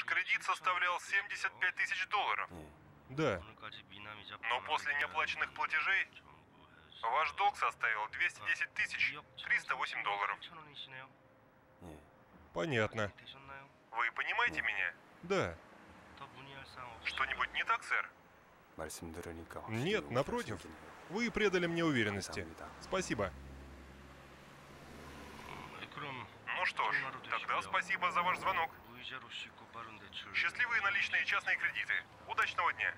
Ваш кредит составлял 75 тысяч долларов. Да. Но после неоплаченных платежей ваш долг составил 210 тысяч 308 долларов. Понятно. Вы понимаете меня? Да. Что-нибудь не так, сэр? Нет, напротив. Вы предали мне уверенности. Спасибо. Ну что ж, тогда спасибо за ваш звонок. Счастливые наличные частные кредиты. Удачного дня.